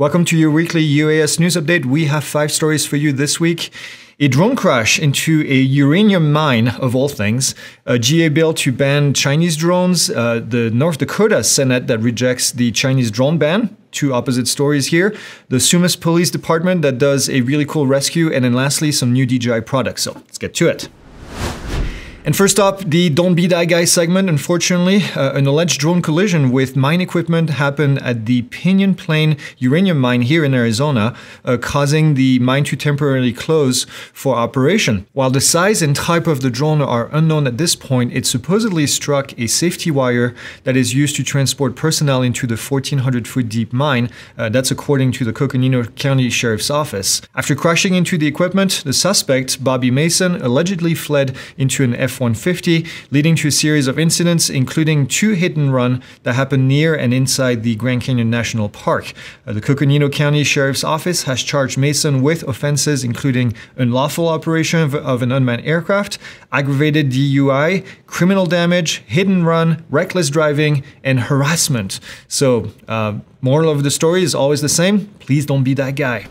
Welcome to your weekly UAS news update. We have five stories for you this week. A drone crash into a uranium mine, of all things, a GA bill to ban Chinese drones, uh, the North Dakota Senate that rejects the Chinese drone ban, two opposite stories here, the Sumas Police Department that does a really cool rescue, and then lastly, some new DJI products. So let's get to it. And first up, the Don't Be That Guy segment. Unfortunately, uh, an alleged drone collision with mine equipment happened at the Pinyon Plain uranium mine here in Arizona, uh, causing the mine to temporarily close for operation. While the size and type of the drone are unknown at this point, it supposedly struck a safety wire that is used to transport personnel into the 1,400 foot deep mine. Uh, that's according to the Coconino County Sheriff's Office. After crashing into the equipment, the suspect, Bobby Mason, allegedly fled into an F-150, leading to a series of incidents, including two hit and run that happened near and inside the Grand Canyon National Park. Uh, the Coconino County Sheriff's Office has charged Mason with offenses including unlawful operation of, of an unmanned aircraft, aggravated DUI, criminal damage, hit and run, reckless driving, and harassment. So, uh, moral of the story is always the same. Please don't be that guy.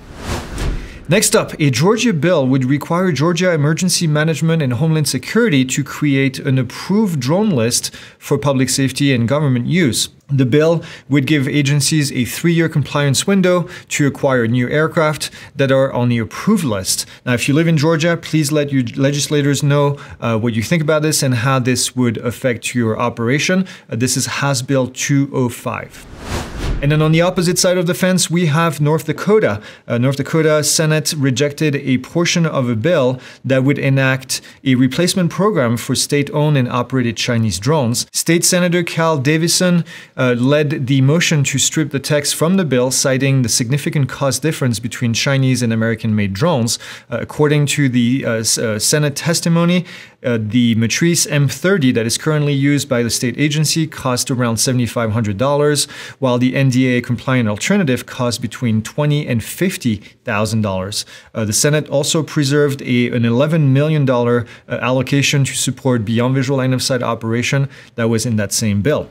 Next up, a Georgia bill would require Georgia Emergency Management and Homeland Security to create an approved drone list for public safety and government use. The bill would give agencies a three year compliance window to acquire new aircraft that are on the approved list. Now, if you live in Georgia, please let your legislators know uh, what you think about this and how this would affect your operation. Uh, this is House Bill 205. And then on the opposite side of the fence, we have North Dakota. Uh, North Dakota Senate rejected a portion of a bill that would enact a replacement program for state-owned and operated Chinese drones. State Senator Cal Davison uh, led the motion to strip the text from the bill, citing the significant cost difference between Chinese and American-made drones. Uh, according to the uh, uh, Senate testimony, uh, the Matrice M30 that is currently used by the state agency cost around $7,500, while the NDA compliant alternative cost between 20 and $50,000. Uh, the Senate also preserved a, an $11 million uh, allocation to support beyond visual line of sight operation that was in that same bill.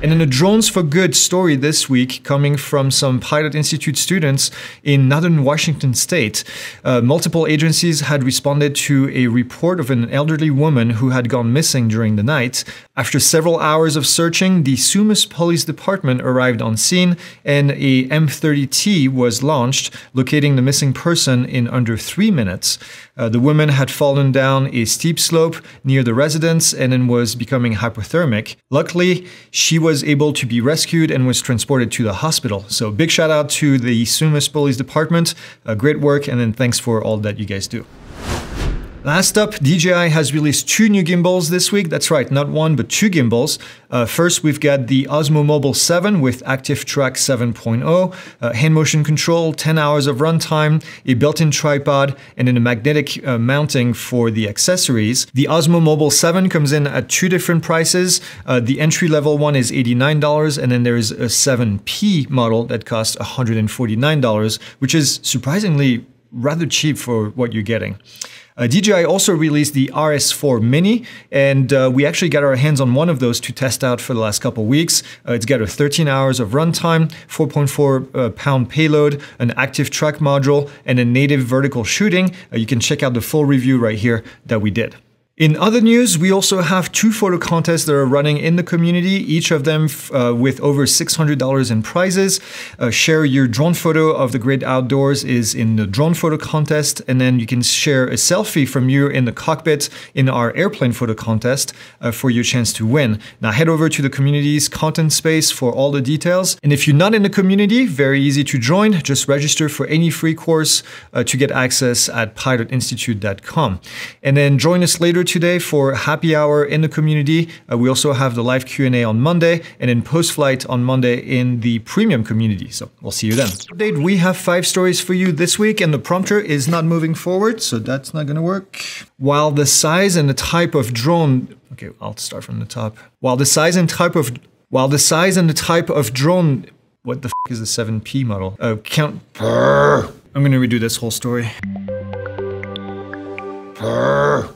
And in a Drones for Good story this week, coming from some Pilot Institute students in northern Washington state, uh, multiple agencies had responded to a report of an elderly woman who had gone missing during the night. After several hours of searching, the Sumas Police Department arrived on scene and a M30T was launched, locating the missing person in under three minutes. Uh, the woman had fallen down a steep slope near the residence and then was becoming hypothermic. Luckily, she was was able to be rescued and was transported to the hospital. So big shout out to the Sumas Police Department. Uh, great work, and then thanks for all that you guys do. Last up, DJI has released two new gimbals this week. That's right, not one, but two gimbals. Uh, first, we've got the Osmo Mobile 7 with Active Track 7.0, uh, hand motion control, 10 hours of runtime, a built-in tripod, and then a magnetic uh, mounting for the accessories. The Osmo Mobile 7 comes in at two different prices. Uh, the entry-level one is $89, and then there's a 7P model that costs $149, which is surprisingly rather cheap for what you're getting. Uh, DJI also released the RS4 Mini, and uh, we actually got our hands on one of those to test out for the last couple weeks. Uh, it's got a 13 hours of runtime, 4.4 uh, pound payload, an active track module, and a native vertical shooting. Uh, you can check out the full review right here that we did. In other news, we also have two photo contests that are running in the community, each of them uh, with over $600 in prizes. Uh, share your drone photo of the great outdoors is in the drone photo contest, and then you can share a selfie from you in the cockpit in our airplane photo contest uh, for your chance to win. Now head over to the community's content space for all the details. And if you're not in the community, very easy to join. Just register for any free course uh, to get access at pilotinstitute.com. And then join us later today for happy hour in the community. Uh, we also have the live Q&A on Monday and then post-flight on Monday in the premium community. So we'll see you then. Update, we have five stories for you this week and the prompter is not moving forward, so that's not gonna work. While the size and the type of drone, okay, I'll start from the top. While the size and type of, while the size and the type of drone, what the is the 7P model? Uh, count, I'm gonna redo this whole story. Purr.